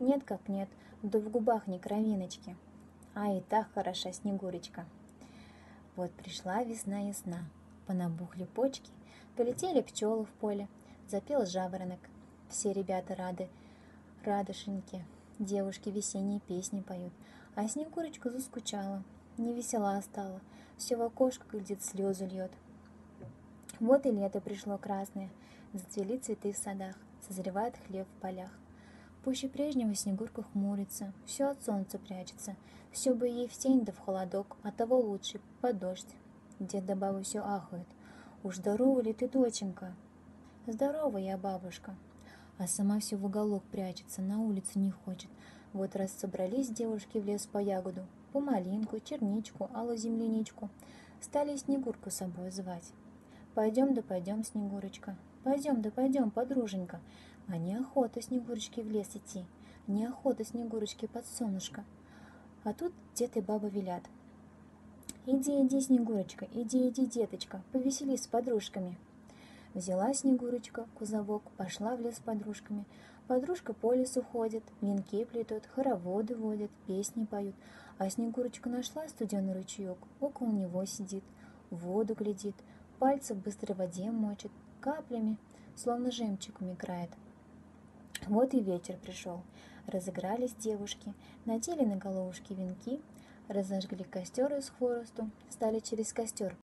Нет как нет, да в губах не кровиночки. А и так хороша Снегурочка. Вот пришла весна ясна, понабухли почки, полетели пчелы в поле, запел жаворонок. Все ребята рады, радошеньки, девушки весенние песни поют, а Снегурочка заскучала, не весела стала, все в окошко глядит, слезы льет. Вот и лето пришло красное, зацвели цветы в садах, созревает хлеб в полях. Пуще прежнего Снегурка хмурится, все от солнца прячется, все бы ей в тень да в холодок, а того лучше, под дождь. Дед да баба все ахают. Уж здорова ли ты, доченька? Здорова я, бабушка. А сама все в уголок прячется, на улицу не хочет. Вот раз собрались девушки в лес по ягоду, по малинку, черничку, алую земляничку, стали Снегурку собой звать. Пойдем да пойдем, Снегурочка, пойдем да пойдем, подруженька. А неохота Снегурочке в лес идти, неохота Снегурочке под солнышко. А тут дед и баба велят. Иди, иди, Снегурочка, иди, иди, деточка, повеселись с подружками. Взяла Снегурочка кузовок, пошла в лес с подружками. Подружка по лесу ходит, венки плетут, хороводы водят, песни поют. А Снегурочка нашла студеный ручеек, около него сидит, воду глядит, пальцы в быстрой воде мочит, каплями, словно жемчугом играет. Вот и ветер пришел. Разыгрались девушки, надели на головушки венки, разожгли костер из хворосту, стали через костер